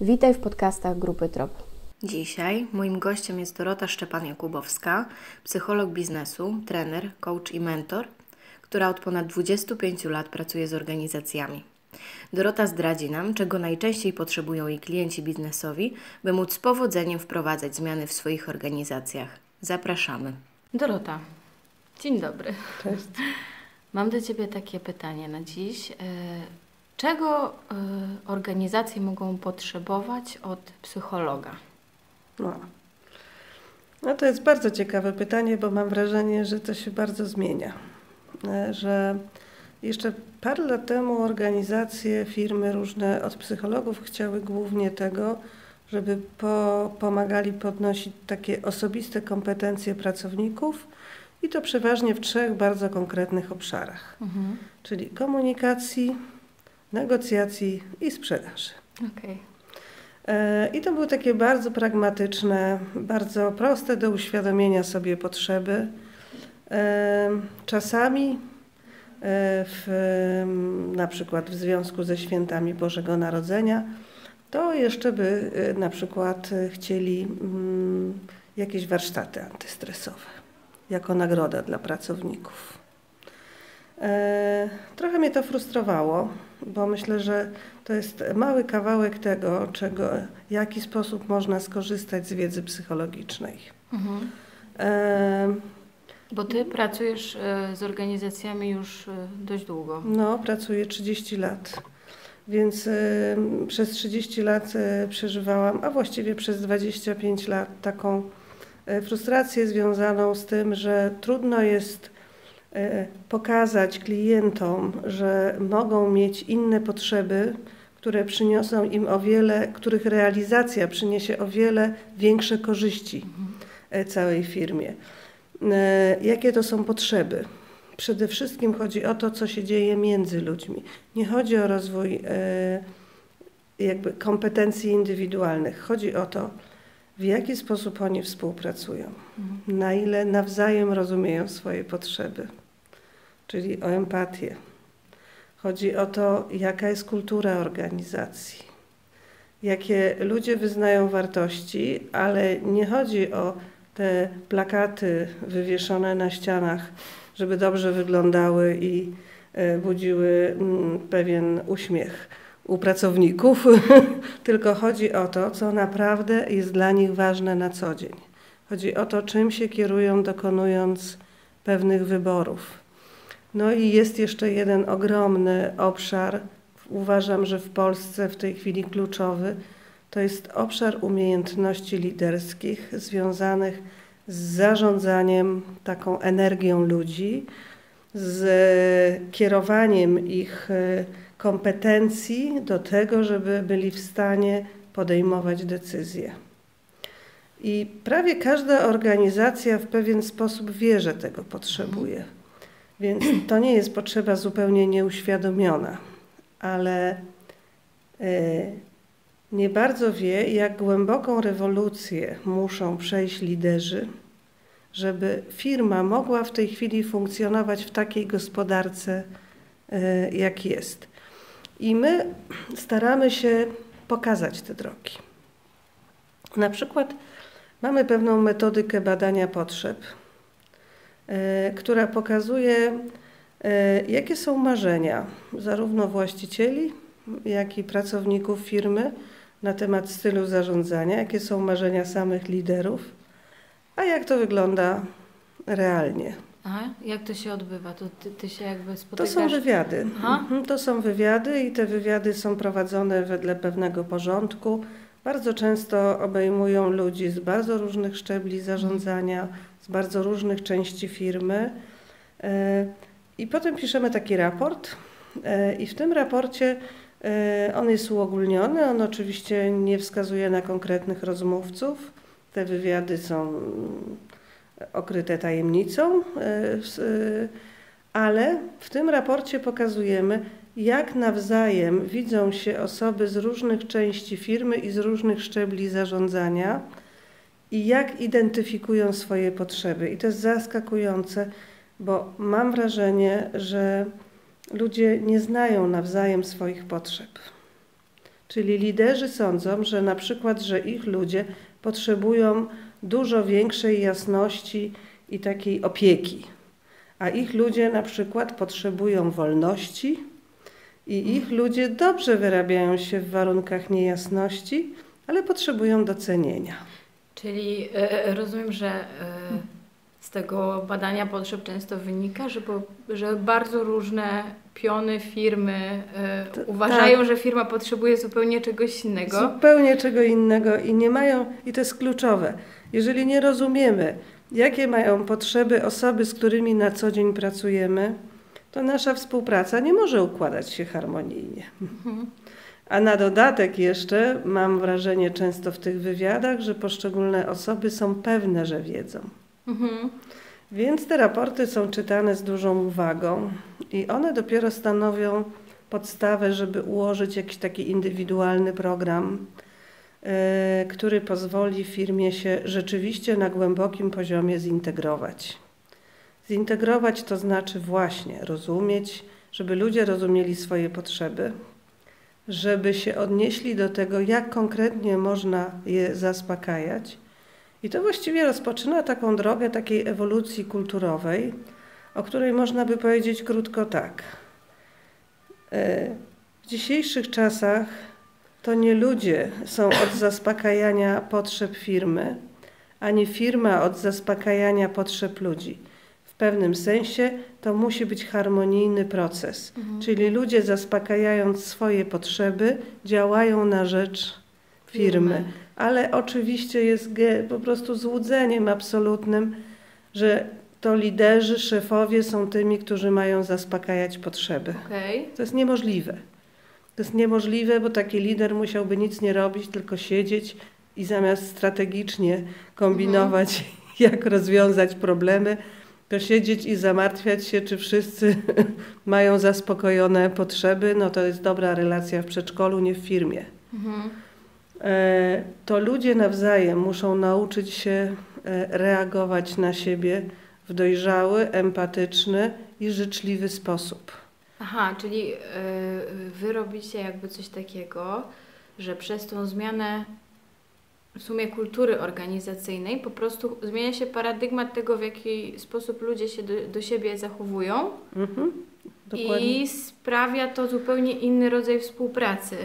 Witaj w podcastach Grupy Trop. Dzisiaj moim gościem jest Dorota Szczepan-Jakubowska, psycholog biznesu, trener, coach i mentor, która od ponad 25 lat pracuje z organizacjami. Dorota zdradzi nam, czego najczęściej potrzebują jej klienci biznesowi, by móc z powodzeniem wprowadzać zmiany w swoich organizacjach. Zapraszamy. Dorota, dzień dobry. Cześć. Mam do Ciebie takie pytanie na dziś. Czego e, organizacje mogą potrzebować od psychologa? No. no to jest bardzo ciekawe pytanie, bo mam wrażenie, że to się bardzo zmienia. E, że jeszcze parę lat temu organizacje, firmy różne od psychologów chciały głównie tego, żeby po, pomagali podnosić takie osobiste kompetencje pracowników i to przeważnie w trzech bardzo konkretnych obszarach, mhm. czyli komunikacji, negocjacji i sprzedaży. Okay. E, I to były takie bardzo pragmatyczne, bardzo proste do uświadomienia sobie potrzeby. E, czasami e, w, na przykład w związku ze świętami Bożego Narodzenia, to jeszcze by na przykład chcieli jakieś warsztaty antystresowe jako nagroda dla pracowników. Trochę mnie to frustrowało, bo myślę, że to jest mały kawałek tego, czego, w jaki sposób można skorzystać z wiedzy psychologicznej. Mhm. E, bo ty pracujesz e, z organizacjami już e, dość długo. No, pracuję 30 lat. Więc y, przez 30 lat y, przeżywałam, a właściwie przez 25 lat taką y, frustrację związaną z tym, że trudno jest pokazać klientom, że mogą mieć inne potrzeby, które przyniosą im o wiele, których realizacja przyniesie o wiele większe korzyści e, całej firmie. E, jakie to są potrzeby? Przede wszystkim chodzi o to, co się dzieje między ludźmi. Nie chodzi o rozwój jakby kompetencji indywidualnych. Chodzi o to, w jaki sposób oni współpracują, na ile nawzajem rozumieją swoje potrzeby czyli o empatię. Chodzi o to, jaka jest kultura organizacji, jakie ludzie wyznają wartości, ale nie chodzi o te plakaty wywieszone na ścianach, żeby dobrze wyglądały i e, budziły mm, pewien uśmiech u pracowników, tylko chodzi o to, co naprawdę jest dla nich ważne na co dzień. Chodzi o to, czym się kierują, dokonując pewnych wyborów. No i jest jeszcze jeden ogromny obszar, uważam, że w Polsce w tej chwili kluczowy, to jest obszar umiejętności liderskich związanych z zarządzaniem taką energią ludzi, z kierowaniem ich e, kompetencji do tego, żeby byli w stanie podejmować decyzje. I prawie każda organizacja w pewien sposób wie, że tego potrzebuje. Więc to nie jest potrzeba zupełnie nieuświadomiona, ale e, nie bardzo wie, jak głęboką rewolucję muszą przejść liderzy, żeby firma mogła w tej chwili funkcjonować w takiej gospodarce, e, jak jest. I my staramy się pokazać te drogi. Na przykład mamy pewną metodykę badania potrzeb która pokazuje, e, jakie są marzenia zarówno właścicieli, jak i pracowników firmy na temat stylu zarządzania, jakie są marzenia samych liderów, a jak to wygląda realnie. Aha, jak to się odbywa? To ty, ty się jakby spotykasz? To są wywiady. Aha. Mhm, to są wywiady i te wywiady są prowadzone wedle pewnego porządku. Bardzo często obejmują ludzi z bardzo różnych szczebli zarządzania, z bardzo różnych części firmy. E, I potem piszemy taki raport, e, i w tym raporcie e, on jest uogólniony, on oczywiście nie wskazuje na konkretnych rozmówców. Te wywiady są okryte tajemnicą, ale w tym raporcie pokazujemy, jak nawzajem widzą się osoby z różnych części firmy i z różnych szczebli zarządzania i jak identyfikują swoje potrzeby. I to jest zaskakujące, bo mam wrażenie, że ludzie nie znają nawzajem swoich potrzeb. Czyli liderzy sądzą, że na przykład, że ich ludzie potrzebują dużo większej jasności i takiej opieki, a ich ludzie na przykład potrzebują wolności i ich ludzie dobrze wyrabiają się w warunkach niejasności, ale potrzebują docenienia. Czyli e, rozumiem, że e, z tego badania potrzeb często wynika, że, po, że bardzo różne piony firmy e, To- uważają, tak. że firma potrzebuje zupełnie czegoś innego. Zupełnie czego innego i nie mają, i to jest kluczowe, jeżeli nie rozumiemy, jakie mają potrzeby osoby, z którymi na co dzień pracujemy, to nasza współpraca nie może układać się harmonijnie. A na dodatek jeszcze mam wrażenie często w tych wywiadach, że poszczególne osoby są pewne, że wiedzą. Mhm. Więc te raporty są czytane z dużą uwagą i one dopiero stanowią podstawę, żeby ułożyć jakiś taki indywidualny program, e, który pozwoli firmie się rzeczywiście na głębokim poziomie zintegrować. Zintegrować to znaczy właśnie rozumieć, żeby ludzie rozumieli swoje potrzeby, żeby się odnieśli do tego, jak konkretnie można je zaspokajać. I to właściwie rozpoczyna taką drogę takiej ewolucji kulturowej, o której można by powiedzieć krótko tak. E, W dzisiejszych czasach to nie ludzie są od zaspokajania potrzeb firmy, ani firma od zaspokajania potrzeb ludzi. W pewnym sensie to musi być harmonijny proces, czyli ludzie zaspokajając swoje potrzeby, działają na rzecz firmy. Firmy. Ale oczywiście jest po prostu złudzeniem absolutnym, że to liderzy, szefowie są tymi, którzy mają zaspokajać potrzeby. Okej. To jest niemożliwe. To jest niemożliwe, bo taki lider musiałby nic nie robić, tylko siedzieć i zamiast strategicznie kombinować, jak rozwiązać problemy, to siedzieć i zamartwiać się, czy wszyscy mają zaspokojone potrzeby. No to jest dobra relacja w przedszkolu, nie w firmie. Mhm. E, To ludzie nawzajem muszą nauczyć się e, reagować na siebie w dojrzały, empatyczny i życzliwy sposób. Aha, czyli y, wy robicie jakby coś takiego, że przez tą zmianę w sumie kultury organizacyjnej po prostu zmienia się paradygmat tego, w jaki sposób ludzie się do, do siebie zachowują Mhm. I sprawia to zupełnie inny rodzaj współpracy.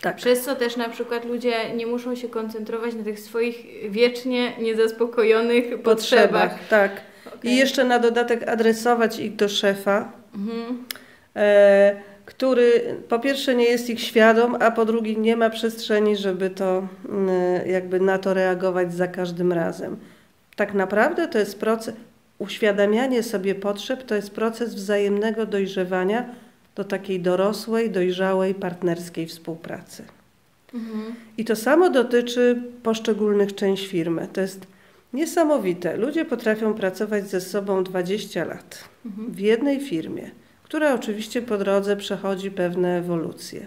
Tak. Przez co też na przykład ludzie nie muszą się koncentrować na tych swoich wiecznie niezaspokojonych potrzebach. Tak. Okej. I jeszcze na dodatek adresować ich do szefa, Mhm. e, który po pierwsze nie jest ich świadom, a po drugie nie ma przestrzeni, żeby to mm, jakby na to reagować za każdym razem. Tak naprawdę to jest proces, uświadamianie sobie potrzeb to jest proces wzajemnego dojrzewania do takiej dorosłej, dojrzałej, partnerskiej współpracy. Mhm. I to samo dotyczy poszczególnych części firmy. To jest niesamowite. Ludzie potrafią pracować ze sobą 20 lat Mhm. w jednej firmie, która oczywiście po drodze przechodzi pewne ewolucje.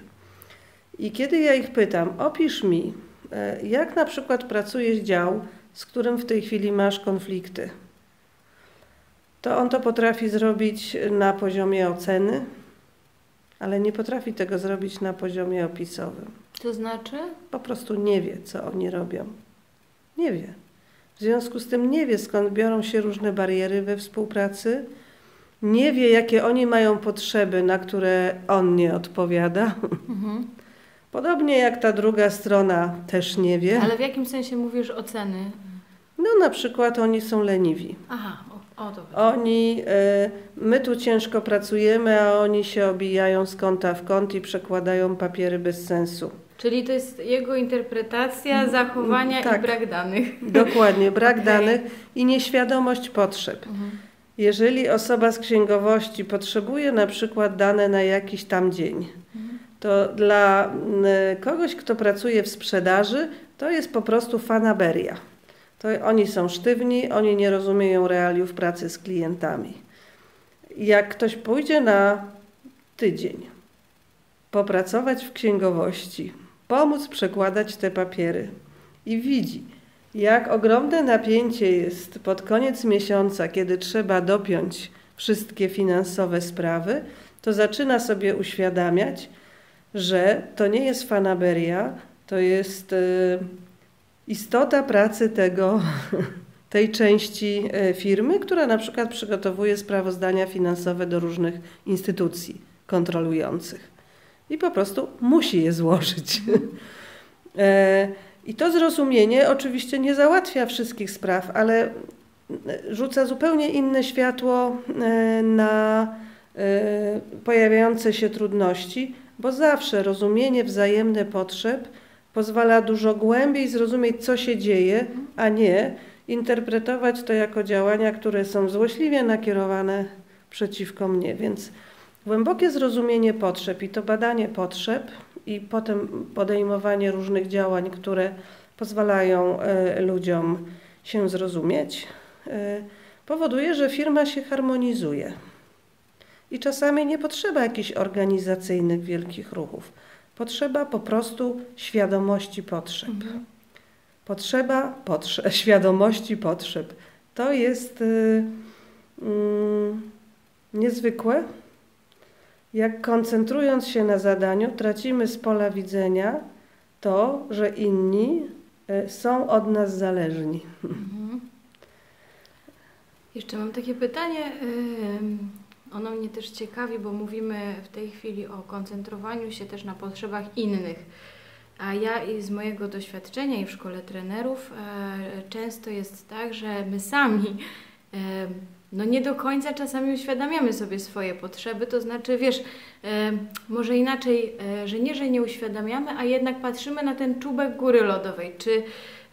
I kiedy ja ich pytam, opisz mi, e, jak na przykład pracujesz dział, z którym w tej chwili masz konflikty, to on to potrafi zrobić na poziomie oceny, ale nie potrafi tego zrobić na poziomie opisowym To znaczy? po prostu nie wie, co oni robią. Nie wie. W związku z tym nie wie, skąd biorą się różne bariery we współpracy, nie wie, jakie oni mają potrzeby, na które on nie odpowiada. Mhm. Podobnie jak ta druga strona też nie wie. Ale w jakim sensie mówisz oceny? No na przykład oni są leniwi. Aha, o, o to chodzi. Oni, e, my tu ciężko pracujemy, a oni się obijają z kąta w kąt i przekładają papiery bez sensu. Czyli to jest jego interpretacja zachowania tak. i brak danych. Dokładnie, brak Okej. danych i nieświadomość potrzeb. Mhm. Jeżeli osoba z księgowości potrzebuje na przykład dane na jakiś tam dzień, to dla mm, kogoś, kto pracuje w sprzedaży, to jest po prostu fanaberia. To oni są sztywni, oni nie rozumieją realiów pracy z klientami. Jak ktoś pójdzie na tydzień, popracować w księgowości, pomóc przekładać te papiery i widzi, jak ogromne napięcie jest pod koniec miesiąca, kiedy trzeba dopiąć wszystkie finansowe sprawy, to zaczyna sobie uświadamiać, że to nie jest fanaberia, to jest y, istota pracy tego, tej części y, firmy, która na przykład przygotowuje sprawozdania finansowe do różnych instytucji kontrolujących. I po prostu musi je złożyć. I to zrozumienie oczywiście nie załatwia wszystkich spraw, ale rzuca zupełnie inne światło e, na e, pojawiające się trudności, bo zawsze rozumienie wzajemne potrzeb pozwala dużo głębiej zrozumieć, co się dzieje, a nie interpretować to jako działania, które są złośliwie nakierowane przeciwko mnie. Więc głębokie zrozumienie potrzeb i to badanie potrzeb i potem podejmowanie różnych działań, które pozwalają e, ludziom się zrozumieć, powoduje, że firma się harmonizuje. I czasami nie potrzeba jakichś organizacyjnych wielkich ruchów. Potrzeba po prostu świadomości potrzeb. Mhm. Potrzeba potrze świadomości potrzeb. To jest y, y, niezwykłe. Jak koncentrując się na zadaniu, tracimy z pola widzenia to, że inni y, są od nas zależni. Mhm. Jeszcze mam takie pytanie. Ono mnie też ciekawi, bo mówimy w tej chwili o koncentrowaniu się też na potrzebach innych. A ja i z mojego doświadczenia i w szkole trenerów e, często jest tak, że my sami e, no nie do końca czasami uświadamiamy sobie swoje potrzeby, to znaczy, wiesz, e, może inaczej, e, że nie, że nie uświadamiamy, a jednak patrzymy na ten czubek góry lodowej. Czy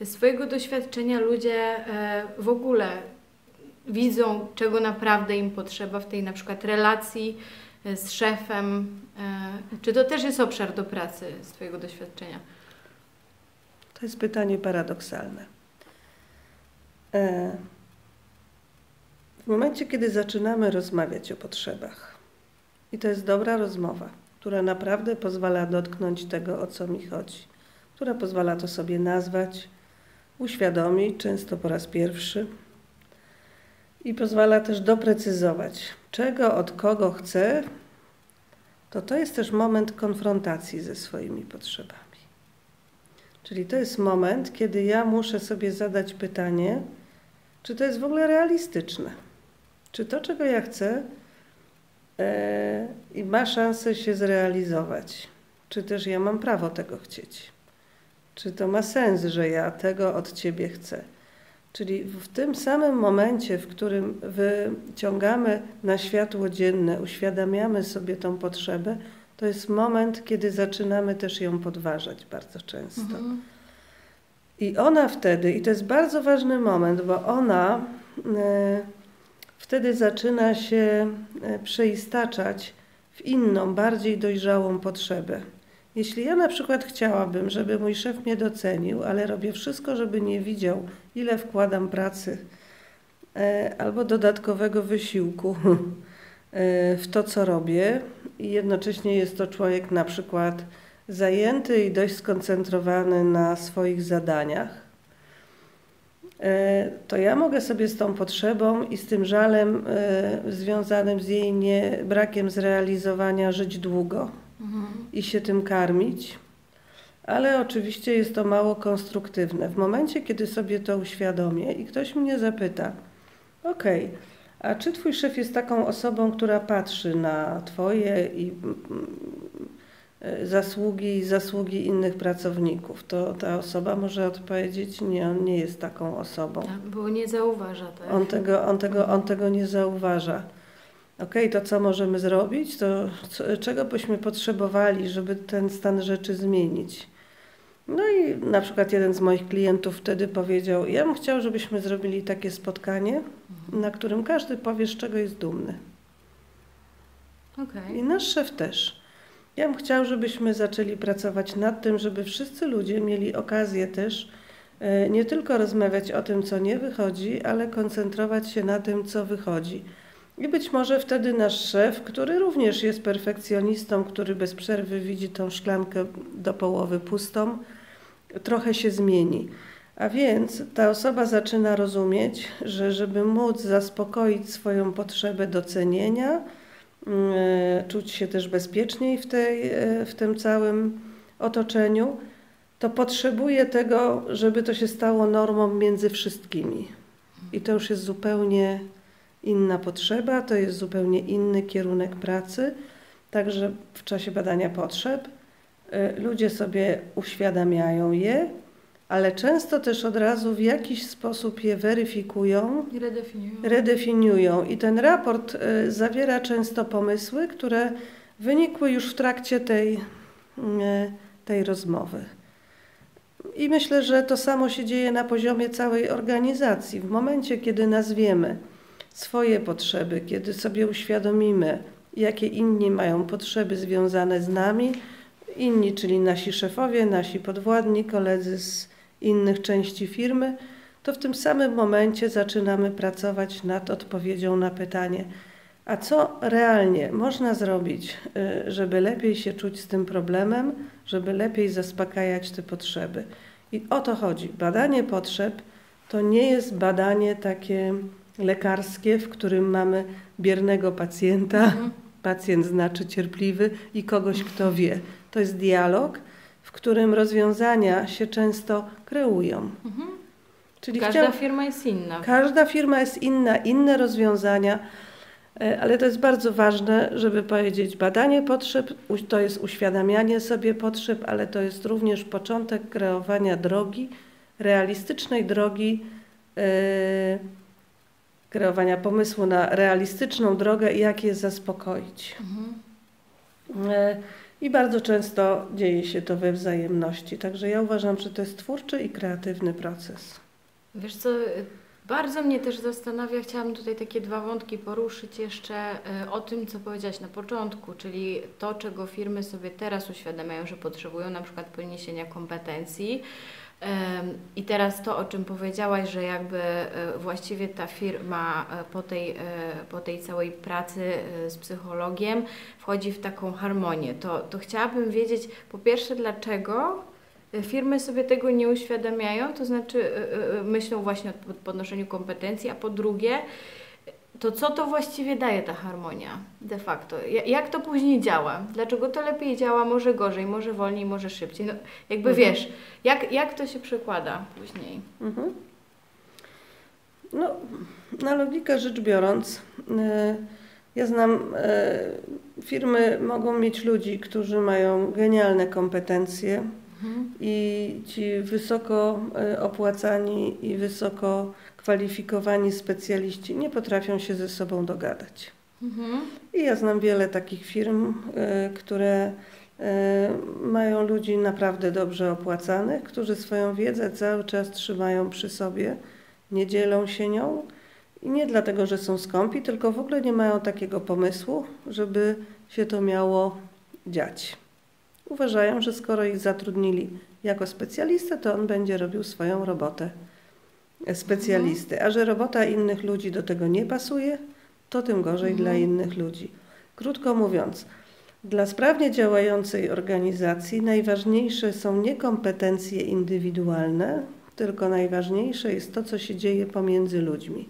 swojego doświadczenia ludzie e, w ogóle widzą, czego naprawdę im potrzeba w tej na przykład relacji e, z szefem. E, czy to też jest obszar do pracy z Twojego doświadczenia? To jest pytanie paradoksalne. E, w momencie, kiedy zaczynamy rozmawiać o potrzebach, i to jest dobra rozmowa, która naprawdę pozwala dotknąć tego, o co mi chodzi, która pozwala to sobie nazwać, uświadomić, często po raz pierwszy, i pozwala też doprecyzować, czego od kogo chcę, to to jest też moment konfrontacji ze swoimi potrzebami. Czyli to jest moment, kiedy ja muszę sobie zadać pytanie, czy to jest w ogóle realistyczne. Czy to, czego ja chcę, e, i ma szansę się zrealizować. Czy też ja mam prawo tego chcieć? Czy to ma sens, że ja tego od ciebie chcę? Czyli w tym samym momencie, w którym wyciągamy na światło dzienne, uświadamiamy sobie tą potrzebę, to jest moment, kiedy zaczynamy też ją podważać bardzo często. Mhm. I ona wtedy, i to jest bardzo ważny moment, bo ona e, wtedy zaczyna się e, przeistaczać w inną, bardziej dojrzałą potrzebę. Jeśli ja na przykład chciałabym, żeby mój szef mnie docenił, ale robię wszystko, żeby nie widział, ile wkładam pracy e, albo dodatkowego wysiłku e, w to, co robię, i jednocześnie jest to człowiek na przykład zajęty i dość skoncentrowany na swoich zadaniach, to ja mogę sobie z tą potrzebą i z tym żalem związanym z jej nie, brakiem zrealizowania żyć długo i się tym karmić, ale oczywiście jest to mało konstruktywne. W momencie, kiedy sobie to uświadomię i ktoś mnie zapyta, ok, a czy twój szef jest taką osobą, która patrzy na twoje i zasługi i zasługi innych pracowników, to ta osoba może odpowiedzieć, nie, on nie jest taką osobą. Tak, bo nie zauważa. Tak? On, tego, on, tego, on tego nie zauważa. OK, to co możemy zrobić? To co, czego byśmy potrzebowali, żeby ten stan rzeczy zmienić? No i na przykład jeden z moich klientów wtedy powiedział: Ja bym chciał, żebyśmy zrobili takie spotkanie, mhm. na którym każdy powie, z czego jest dumny. Okay. I nasz szef też. Ja bym chciał, żebyśmy zaczęli pracować nad tym, żeby wszyscy ludzie mieli okazję też e, nie tylko rozmawiać o tym, co nie wychodzi, ale koncentrować się na tym, co wychodzi. I być może wtedy nasz szef, który również jest perfekcjonistą, który bez przerwy widzi tą szklankę do połowy pustą, trochę się zmieni. A więc ta osoba zaczyna rozumieć, że żeby móc zaspokoić swoją potrzebę docenienia, czuć się też bezpieczniej w, tej, w tym całym otoczeniu, to potrzebuje tego, żeby to się stało normą między wszystkimi. I to już jest zupełnie inna potrzeba, to jest zupełnie inny kierunek pracy. Także w czasie badania potrzeb y, ludzie sobie uświadamiają je, ale często też od razu w jakiś sposób je weryfikują, redefiniują. redefiniują. I ten raport y, zawiera często pomysły, które wynikły już w trakcie tej, y, tej rozmowy. I myślę, że to samo się dzieje na poziomie całej organizacji. W momencie, kiedy nazwiemy swoje potrzeby, kiedy sobie uświadomimy, jakie inni mają potrzeby związane z nami, inni, czyli nasi szefowie, nasi podwładni, koledzy z innych części firmy, to w tym samym momencie zaczynamy pracować nad odpowiedzią na pytanie, a co realnie można zrobić, y, żeby lepiej się czuć z tym problemem, żeby lepiej zaspokajać te potrzeby? I o to chodzi. Badanie potrzeb to nie jest badanie takie lekarskie, w którym mamy biernego pacjenta, mhm. pacjent znaczy cierpliwy i kogoś, kto wie. To jest dialog, w którym rozwiązania się często kreują. Mhm. Czyli każda chciał... firma jest inna. Każda firma jest inna, inne rozwiązania, e, ale to jest bardzo ważne, żeby powiedzieć, badanie potrzeb to jest uświadamianie sobie potrzeb, ale to jest również początek kreowania drogi, realistycznej drogi. Yy, kreowania pomysłu na realistyczną drogę i jak je zaspokoić. Mhm. E, I bardzo często dzieje się to we wzajemności. Także ja uważam, że to jest twórczy i kreatywny proces. Wiesz co, bardzo mnie też zastanawia, chciałam tutaj takie dwa wątki poruszyć jeszcze e, o tym, co powiedziałaś na początku, czyli to, czego firmy sobie teraz uświadamiają, że potrzebują, na przykład podniesienia kompetencji, i teraz to, o czym powiedziałaś, że jakby e, właściwie ta firma e, po tej, e, po tej całej pracy z psychologiem wchodzi w taką harmonię, to, to chciałabym wiedzieć po pierwsze, dlaczego firmy sobie tego nie uświadamiają, to znaczy myślą właśnie o podnoszeniu kompetencji, a po drugie, to co to właściwie daje ta harmonia de facto? Jak to później działa? Dlaczego to lepiej działa, może gorzej, może wolniej, może szybciej? No, jakby mhm. wiesz, jak, jak to się przekłada później? Mhm. No, na logikę rzecz biorąc, e, ja znam, e, firmy mogą mieć ludzi, którzy mają genialne kompetencje mhm. i ci wysoko e, opłacani i wysoko kwalifikowani specjaliści nie potrafią się ze sobą dogadać. Mhm. I ja znam wiele takich firm, y, które y, mają ludzi naprawdę dobrze opłacanych, którzy swoją wiedzę cały czas trzymają przy sobie, nie dzielą się nią. I nie dlatego, że są skąpi, tylko w ogóle nie mają takiego pomysłu, żeby się to miało dziać. Uważają, że skoro ich zatrudnili jako specjalistę, to on będzie robił swoją robotę specjalisty, a że robota innych ludzi do tego nie pasuje, to tym gorzej mhm. dla innych ludzi. Krótko mówiąc, dla sprawnie działającej organizacji najważniejsze są nie kompetencje indywidualne, tylko najważniejsze jest to, co się dzieje pomiędzy ludźmi.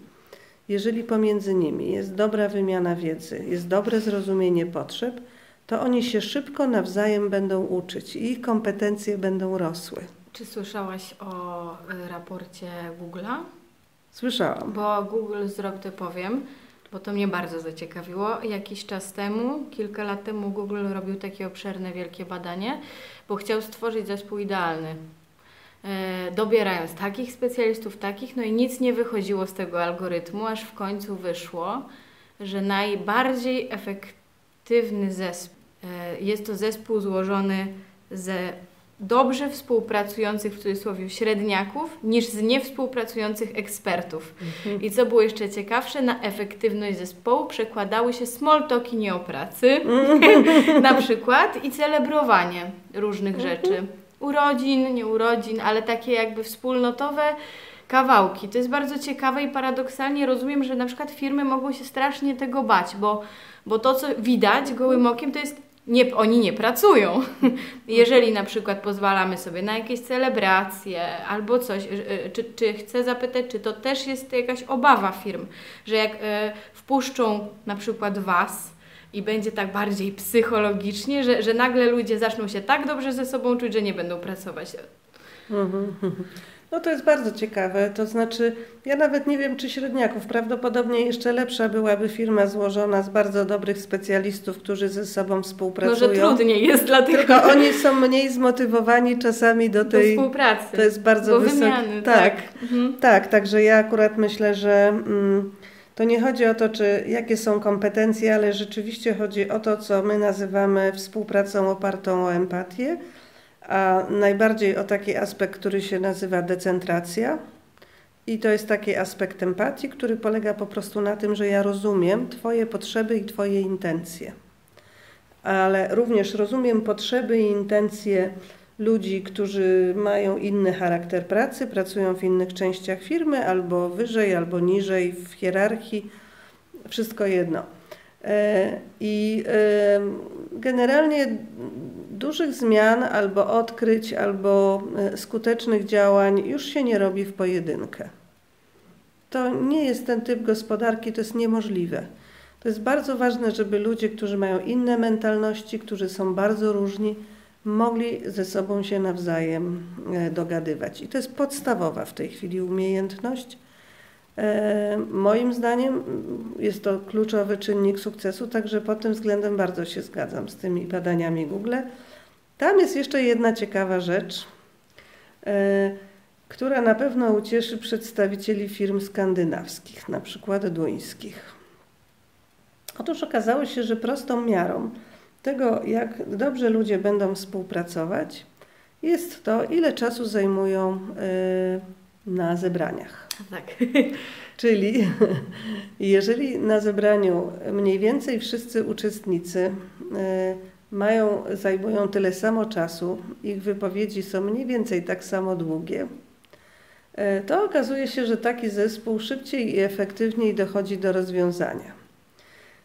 Jeżeli pomiędzy nimi jest dobra wymiana wiedzy, jest dobre zrozumienie potrzeb, to oni się szybko nawzajem będą uczyć i ich kompetencje będą rosły. Czy słyszałaś o y, raporcie Google'a? Słyszałam. Bo Google zrobił, to powiem, bo to mnie bardzo zaciekawiło. Jakiś czas temu, kilka lat temu Google robił takie obszerne, wielkie badanie, bo chciał stworzyć zespół idealny. E, dobierając takich specjalistów, takich, no i nic nie wychodziło z tego algorytmu, aż w końcu wyszło, że najbardziej efektywny zespół e, jest to zespół złożony ze dobrze współpracujących w cudzysłowie średniaków niż z niewspółpracujących ekspertów. Mhm. I co było jeszcze ciekawsze, na efektywność zespołu przekładały się small talki nie o pracy, mhm. na przykład i celebrowanie różnych mhm. rzeczy. Urodzin, nie urodzin, ale takie jakby wspólnotowe kawałki. To jest bardzo ciekawe i paradoksalnie rozumiem, że na przykład firmy mogą się strasznie tego bać, bo, bo to, co widać gołym okiem, to jest nie, oni nie pracują. Jeżeli na przykład pozwalamy sobie na jakieś celebracje albo coś, e, e, czy, czy chcę zapytać, czy to też jest jakaś obawa firm, że jak e, wpuszczą na przykład Was i będzie tak bardziej psychologicznie, że, że nagle ludzie zaczną się tak dobrze ze sobą czuć, że nie będą pracować. Mhm. No to jest bardzo ciekawe. To znaczy, ja nawet nie wiem, czy średniaków. Prawdopodobnie jeszcze lepsza byłaby firma złożona z bardzo dobrych specjalistów, którzy ze sobą współpracują. Może trudniej jest dlatego. Tylko oni są mniej zmotywowani czasami do tej do współpracy. To jest bardzo do wysoki. wymiany, tak, tak. Mhm. tak. Także ja akurat myślę, że mm, to nie chodzi o to, czy jakie są kompetencje, ale rzeczywiście chodzi o to, co my nazywamy współpracą opartą o empatię a najbardziej o taki aspekt, który się nazywa decentracja. I to jest taki aspekt empatii, który polega po prostu na tym, że ja rozumiem Twoje potrzeby i Twoje intencje. Ale również rozumiem potrzeby i intencje ludzi, którzy mają inny charakter pracy, pracują w innych częściach firmy, albo wyżej, albo niżej w hierarchii. Wszystko jedno. E, I e, generalnie dużych zmian albo odkryć, albo e, skutecznych działań już się nie robi w pojedynkę. To nie jest ten typ gospodarki, to jest niemożliwe. To jest bardzo ważne, żeby ludzie, którzy mają inne mentalności, którzy są bardzo różni, mogli ze sobą się nawzajem dogadywać. I to jest podstawowa w tej chwili umiejętność E, moim zdaniem jest to kluczowy czynnik sukcesu, także pod tym względem bardzo się zgadzam z tymi badaniami Google. Tam jest jeszcze jedna ciekawa rzecz, e, która na pewno ucieszy przedstawicieli firm skandynawskich, na przykład duńskich. Otóż okazało się, że prostą miarą tego, jak dobrze ludzie będą współpracować, jest to, ile czasu zajmują e, na zebraniach. Tak. Czyli jeżeli na zebraniu mniej więcej wszyscy uczestnicy e, mają, zajmują tyle samo czasu, ich wypowiedzi są mniej więcej tak samo długie, e, to okazuje się, że taki zespół szybciej i efektywniej dochodzi do rozwiązania.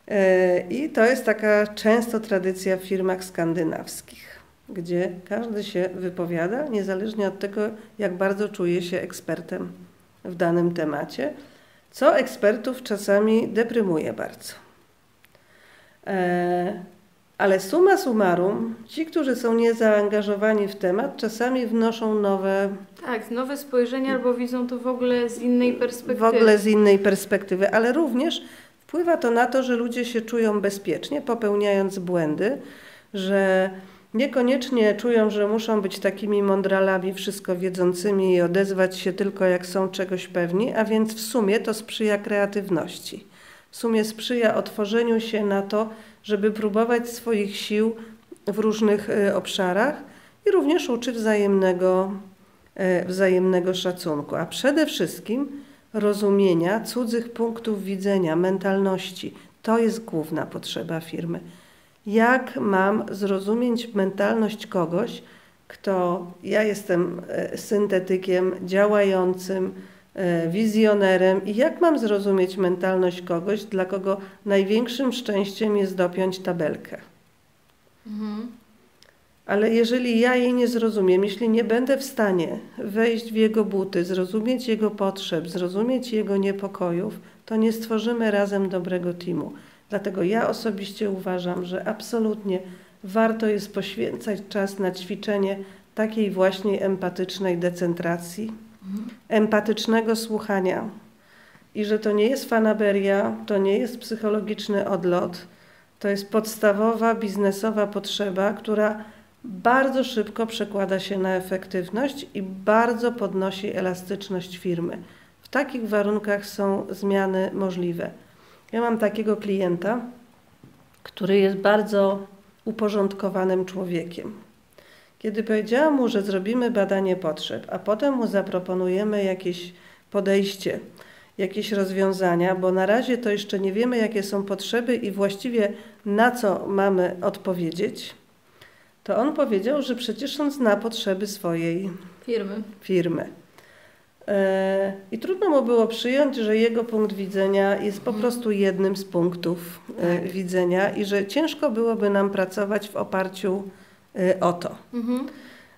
E, I to jest taka często tradycja w firmach skandynawskich, gdzie każdy się wypowiada, niezależnie od tego, jak bardzo czuje się ekspertem w danym temacie, co ekspertów czasami deprymuje bardzo. Ale suma summarum, ci, którzy są niezaangażowani w temat, czasami wnoszą nowe. Tak, nowe spojrzenia albo widzą to w ogóle z innej perspektywy. W ogóle z innej perspektywy, ale również wpływa to na to, że ludzie się czują bezpiecznie, popełniając błędy, że Niekoniecznie czują, że muszą być takimi mądralami, wszystko wiedzącymi i odezwać się tylko jak są czegoś pewni, a więc w sumie to sprzyja kreatywności. W sumie sprzyja otworzeniu się na to, żeby próbować swoich sił w różnych y, obszarach i również uczy wzajemnego, y, wzajemnego szacunku, a przede wszystkim rozumienia cudzych punktów widzenia, mentalności. To jest główna potrzeba firmy. Jak mam zrozumieć mentalność kogoś, kto ja jestem e, syntetykiem, działającym, e, wizjonerem i jak mam zrozumieć mentalność kogoś, dla kogo największym szczęściem jest dopiąć tabelkę. Mhm. Ale jeżeli ja jej nie zrozumiem, jeśli nie będę w stanie wejść w jego buty, zrozumieć jego potrzeb, zrozumieć jego niepokojów, to nie stworzymy razem dobrego teamu. Dlatego ja osobiście uważam, że absolutnie warto jest poświęcać czas na ćwiczenie takiej właśnie empatycznej decentracji, empatycznego słuchania. I że to nie jest fanaberia, to nie jest psychologiczny odlot, to jest podstawowa biznesowa potrzeba, która bardzo szybko przekłada się na efektywność i bardzo podnosi elastyczność firmy. W takich warunkach są zmiany możliwe. Ja mam takiego klienta, który jest bardzo uporządkowanym człowiekiem. Kiedy powiedziałam mu, że zrobimy badanie potrzeb, a potem mu zaproponujemy jakieś podejście, jakieś rozwiązania, bo na razie to jeszcze nie wiemy, jakie są potrzeby i właściwie na co mamy odpowiedzieć, to on powiedział, że przecież on zna potrzeby swojej firmy. firmy. E, I trudno mu było przyjąć, że jego punkt widzenia jest po mhm. prostu jednym z punktów e, tak. widzenia i że ciężko byłoby nam pracować w oparciu o to. Mhm.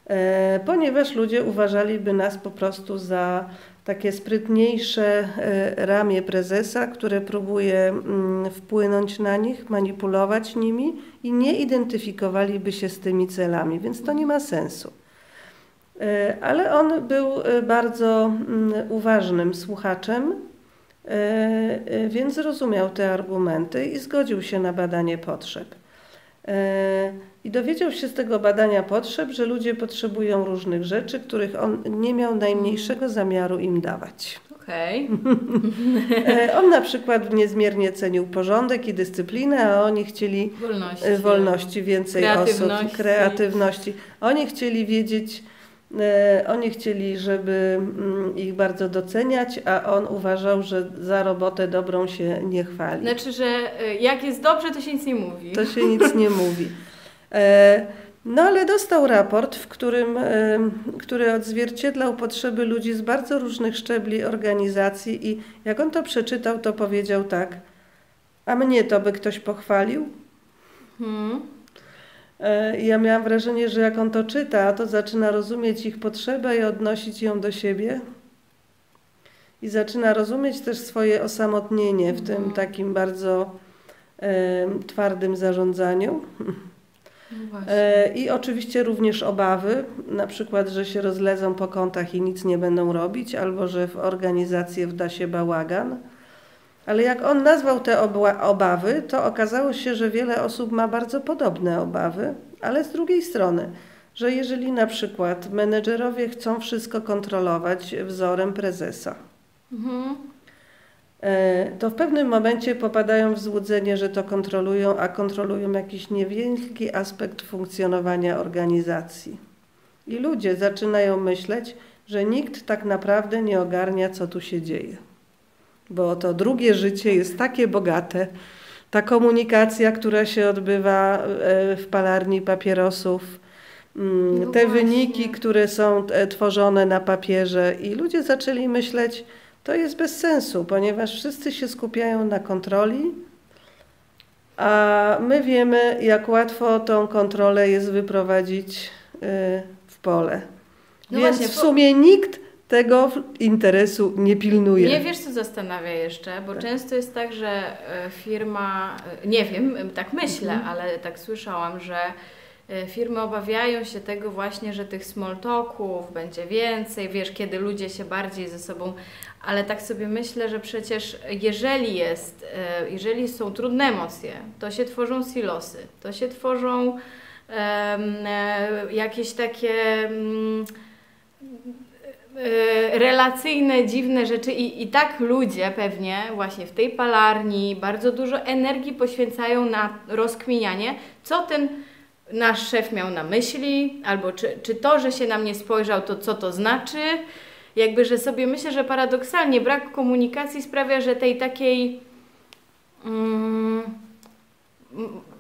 e, ponieważ ludzie uważaliby nas po prostu za takie sprytniejsze e, ramię prezesa, które próbuje mm, wpłynąć na nich, manipulować nimi i nie identyfikowaliby się z tymi celami, więc to nie ma sensu. E, ale on był bardzo mm, uważnym słuchaczem, więc rozumiał te argumenty i zgodził się na badanie potrzeb. I dowiedział się z tego badania potrzeb, że ludzie potrzebują różnych rzeczy, których on nie miał najmniejszego zamiaru im dawać. Okej. Okay. on na przykład niezmiernie cenił porządek i dyscyplinę, a oni chcieli wolności, e, wolności więcej osób, kreatywności. Oni chcieli wiedzieć, e, oni chcieli, żeby mm, ich bardzo doceniać, a on uważał, że za robotę dobrą się nie chwali. Znaczy, że e, jak jest dobrze, to się nic nie mówi. To się nic nie mówi. E, no ale dostał raport, w którym, e, który odzwierciedlał potrzeby ludzi z bardzo różnych szczebli organizacji i jak on to przeczytał, to powiedział tak, a mnie to by ktoś pochwalił? Hmm. E, ja miałam wrażenie, że jak on to czyta, to zaczyna rozumieć ich potrzebę i odnosić ją do siebie. I zaczyna rozumieć też swoje osamotnienie w tym mhm. takim bardzo e, twardym zarządzaniu. No e, I oczywiście również obawy, na przykład, że się rozlezą po kątach i nic nie będą robić, albo że w organizację wda się bałagan. Ale jak on nazwał te obawy, to okazało się, że wiele osób ma bardzo podobne obawy, ale z drugiej strony, że jeżeli na przykład menedżerowie chcą wszystko kontrolować wzorem prezesa, mhm E, to w pewnym momencie popadają w złudzenie, że to kontrolują, a kontrolują jakiś niewielki aspekt funkcjonowania organizacji. I ludzie zaczynają myśleć, że nikt tak naprawdę nie ogarnia, co tu się dzieje. Bo to drugie życie jest takie bogate, ta komunikacja, która się odbywa e, w palarni papierosów, mm, no te wyniki, które są e, tworzone na papierze, i ludzie zaczęli myśleć, to jest bez sensu, ponieważ wszyscy się skupiają na kontroli, a my wiemy, jak łatwo tą kontrolę jest wyprowadzić y, w pole. No Więc właśnie, w sumie nikt tego interesu nie pilnuje. Nie wiesz, co zastanawia jeszcze, bo tak. często jest tak, że e, firma, e, nie wiem, tak myślę, mhm. ale tak słyszałam, że E, firmy obawiają się tego właśnie, że tych small talków będzie więcej, wiesz, kiedy ludzie się bardziej ze sobą, ale tak sobie myślę, że przecież jeżeli jest, jeżeli są trudne emocje, to się tworzą silosy, to się tworzą um, jakieś takie um, relacyjne, dziwne rzeczy i, i tak ludzie pewnie właśnie w tej palarni bardzo dużo energii poświęcają na rozkminianie, co ten nasz szef miał na myśli, albo czy, czy to, że się na mnie spojrzał, to co to znaczy. Jakby, że sobie myślę, że paradoksalnie brak komunikacji sprawia, że tej takiej. Mm,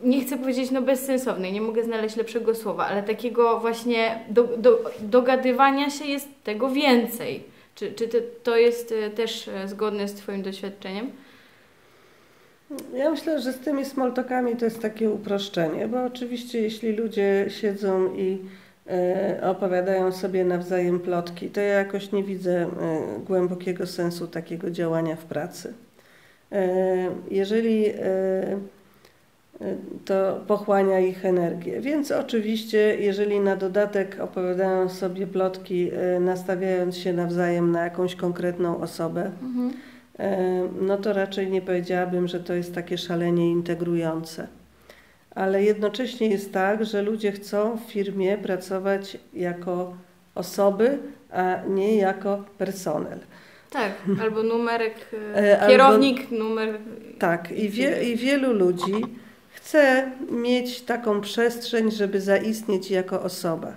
nie chcę powiedzieć no bezsensownej, nie mogę znaleźć lepszego słowa, ale takiego właśnie do, do, dogadywania się jest tego więcej. Czy, czy to, to jest e, też e, zgodne z Twoim doświadczeniem? Ja myślę, że z tymi smoltokami to jest takie uproszczenie, bo oczywiście jeśli ludzie siedzą i e, opowiadają sobie nawzajem plotki, to ja jakoś nie widzę e, głębokiego sensu takiego działania w pracy. E, jeżeli e, to pochłania ich energię. Więc oczywiście, jeżeli na dodatek opowiadają sobie plotki, e, nastawiając się nawzajem na jakąś konkretną osobę, mhm no to raczej nie powiedziałabym, że to jest takie szalenie integrujące. Ale jednocześnie jest tak, że ludzie chcą w firmie pracować jako osoby, a nie jako personel. Tak, albo numerek, e, kierownik, albo, numer. Tak, i, wie, i wielu ludzi chce mieć taką przestrzeń, żeby zaistnieć jako osoba.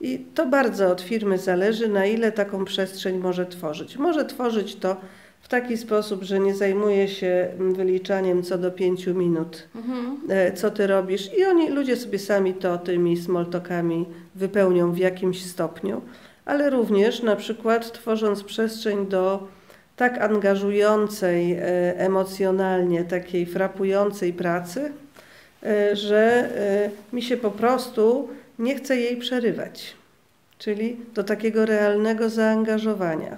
I to bardzo od firmy zależy, na ile taką przestrzeń może tworzyć. Może tworzyć to w taki sposób, że nie zajmuje się wyliczaniem co do pięciu minut, mhm. E, co ty robisz. I oni, ludzie sobie sami to tymi smoltokami wypełnią w jakimś stopniu, ale również na przykład tworząc przestrzeń do tak angażującej e, emocjonalnie, takiej frapującej pracy, że mi się po prostu nie chce jej przerywać. czyli do takiego realnego zaangażowania.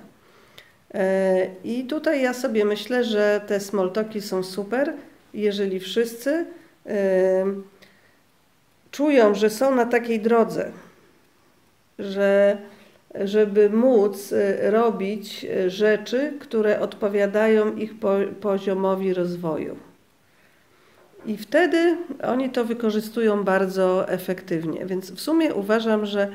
E, I tutaj ja sobie myślę, że te smoltoki są super, jeżeli wszyscy czują, że są na takiej drodze, że żeby móc robić rzeczy, które odpowiadają ich poziomowi rozwoju. I wtedy oni to wykorzystują bardzo efektywnie. Więc w sumie uważam, że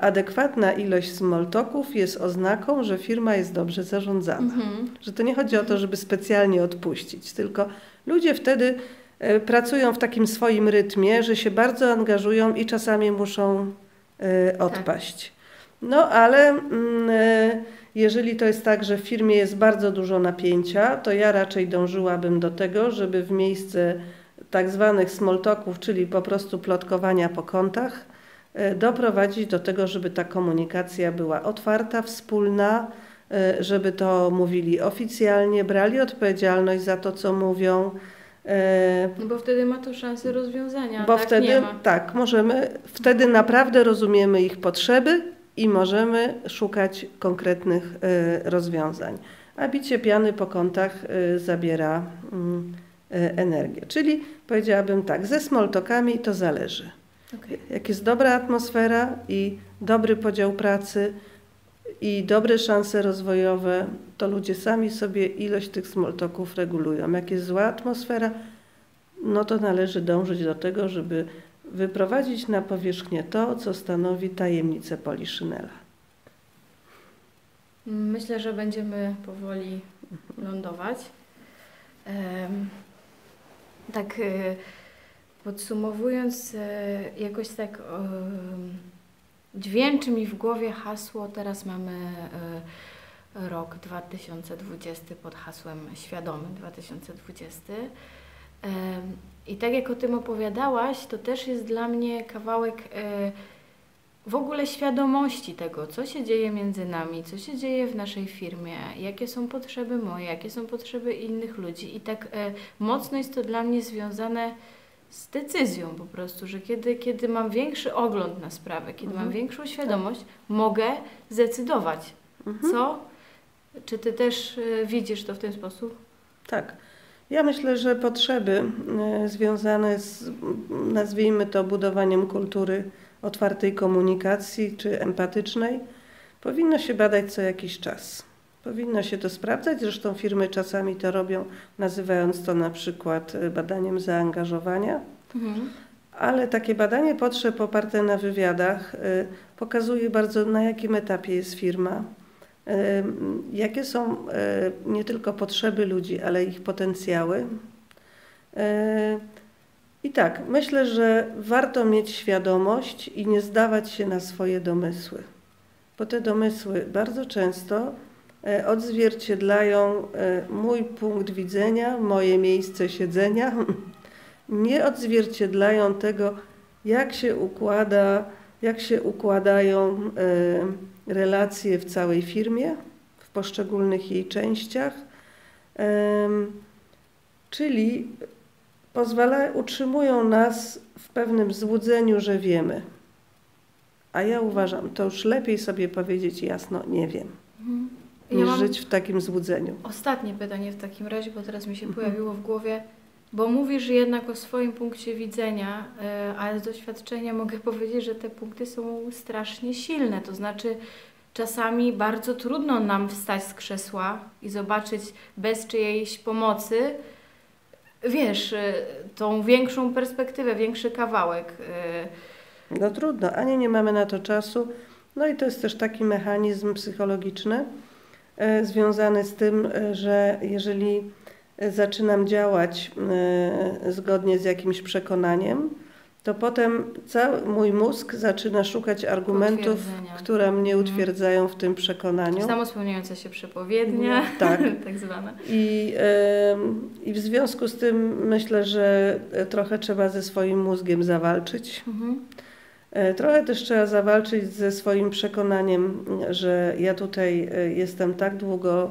adekwatna ilość smoltoków jest oznaką, że firma jest dobrze zarządzana. Mhm. Że to nie chodzi o to, żeby specjalnie odpuścić, tylko ludzie wtedy e, pracują w takim swoim rytmie, że się bardzo angażują i czasami muszą e, odpaść. Tak. No ale mm, e, jeżeli to jest tak, że w firmie jest bardzo dużo napięcia, to ja raczej dążyłabym do tego, żeby w miejsce tak zwanych smoltoków, czyli po prostu plotkowania po kątach, e, doprowadzić do tego, żeby ta komunikacja była otwarta, wspólna, e, żeby to mówili oficjalnie, brali odpowiedzialność za to, co mówią. No bo wtedy ma to szansę rozwiązania. Bo tak? wtedy, tak, możemy, wtedy naprawdę rozumiemy ich potrzeby, i możemy szukać konkretnych y, rozwiązań. A bicie piany po kątach y, zabiera mm, y, energię. Czyli powiedziałabym tak, ze smoltokami to zależy. Okay. Jak jest dobra atmosfera i dobry podział pracy i dobre szanse rozwojowe, to ludzie sami sobie ilość tych smoltoków regulują. Jak jest zła atmosfera, no to należy dążyć do tego, żeby wyprowadzić na powierzchnię to, co stanowi tajemnicę Poliszynela. Myślę, że będziemy powoli lądować. Tak e, podsumowując, e, jakoś tak dźwięczy mi w głowie hasło, teraz mamy e, rok 2020 pod hasłem Świadomy 2020. I tak jak o tym opowiadałaś, to też jest dla mnie kawałek e, w ogóle świadomości tego, co się dzieje między nami, co się dzieje w naszej firmie, jakie są potrzeby moje, jakie są potrzeby innych ludzi. I tak e, mocno jest to dla mnie związane z decyzją po prostu, że kiedy, kiedy mam większy ogląd na sprawę, kiedy mhm. mam większą świadomość, tak. mogę zdecydować. Mhm. Co? Czy ty też e, widzisz to w ten sposób? Tak. Ja myślę, że potrzeby e, związane z, nazwijmy to, budowaniem kultury otwartej komunikacji czy empatycznej, powinno się badać co jakiś czas. Powinno się to sprawdzać, zresztą firmy czasami to robią, nazywając to na przykład e, badaniem zaangażowania. Mhm. Ale takie badanie potrzeb oparte na wywiadach e, pokazuje bardzo, na jakim etapie jest firma, jakie są e, nie tylko potrzeby ludzi, ale ich potencjały. E, I tak, myślę, że warto mieć świadomość i nie zdawać się na swoje domysły, bo te domysły bardzo często e, odzwierciedlają mój punkt widzenia, moje miejsce siedzenia, nie odzwierciedlają tego, jak się układa, jak się układają relacje w całej firmie, w poszczególnych jej częściach, czyli pozwala, utrzymują nas w pewnym złudzeniu, że wiemy. A ja uważam, to już lepiej sobie powiedzieć jasno, nie wiem, mhm. niż ja żyć w takim złudzeniu. Ostatnie pytanie w takim razie, bo teraz mi się mhm. pojawiło w głowie. Bo mówisz jednak o swoim punkcie widzenia, e, ale z doświadczenia mogę powiedzieć, że te punkty są strasznie silne. To znaczy, czasami bardzo trudno nam wstać z krzesła i zobaczyć bez czyjejś pomocy, wiesz, e, tą większą perspektywę, większy kawałek. E. No trudno, ani nie mamy na to czasu. No i to jest też taki mechanizm psychologiczny związany z tym, że jeżeli zaczynam działać e, zgodnie z jakimś przekonaniem, to potem cały mój mózg zaczyna szukać argumentów, które mnie mhm. utwierdzają w tym przekonaniu. Samo spełniająca się przepowiednia, no, tak. tak zwana. I, I w związku z tym myślę, że trochę trzeba ze swoim mózgiem zawalczyć. Mhm. Trochę też trzeba zawalczyć ze swoim przekonaniem, że ja tutaj jestem tak długo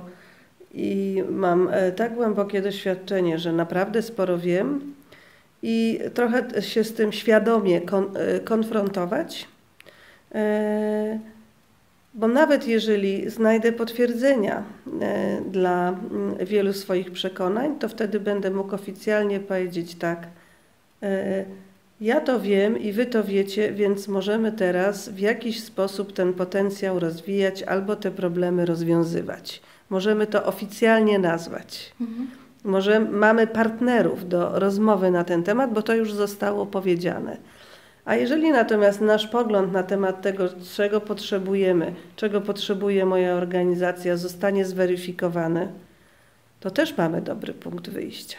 i mam e, tak głębokie doświadczenie, że naprawdę sporo wiem i trochę się z tym świadomie kon, e, konfrontować, E, bo nawet jeżeli znajdę potwierdzenia dla mm, wielu swoich przekonań, to wtedy będę mógł oficjalnie powiedzieć tak. Ja to wiem i wy to wiecie, więc możemy teraz w jakiś sposób ten potencjał rozwijać albo te problemy rozwiązywać. Możemy to oficjalnie nazwać. Może mamy partnerów do rozmowy na ten temat, bo to już zostało powiedziane. A jeżeli natomiast nasz pogląd na temat tego, czego potrzebujemy, czego potrzebuje moja organizacja, zostanie zweryfikowany, to też mamy dobry punkt wyjścia.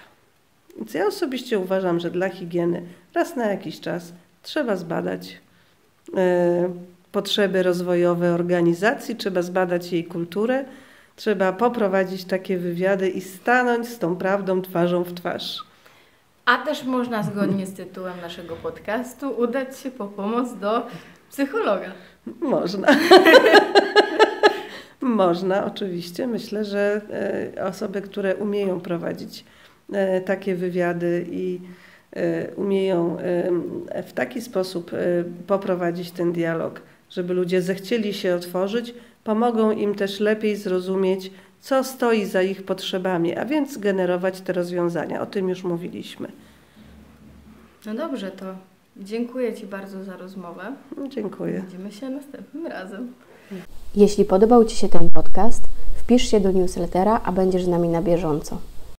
Więc ja osobiście uważam, że dla higieny raz na jakiś czas trzeba zbadać e, potrzeby rozwojowe organizacji, trzeba zbadać jej kulturę, trzeba poprowadzić takie wywiady i stanąć z tą prawdą twarzą w twarz. A też można zgodnie z tytułem naszego podcastu udać się po pomoc do psychologa. Można. Można, oczywiście. Myślę, że e, osoby, które umieją prowadzić e, takie wywiady i e, umieją w taki sposób poprowadzić ten dialog, żeby ludzie zechcieli się otworzyć, pomogą im też lepiej zrozumieć, co stoi za ich potrzebami, a więc generować te rozwiązania. O tym już mówiliśmy. No dobrze, to dziękuję Ci bardzo za rozmowę. Dziękuję. Widzimy się następnym razem. Jeśli podobał Ci się ten podcast, wpisz się do newslettera, a będziesz z nami na bieżąco.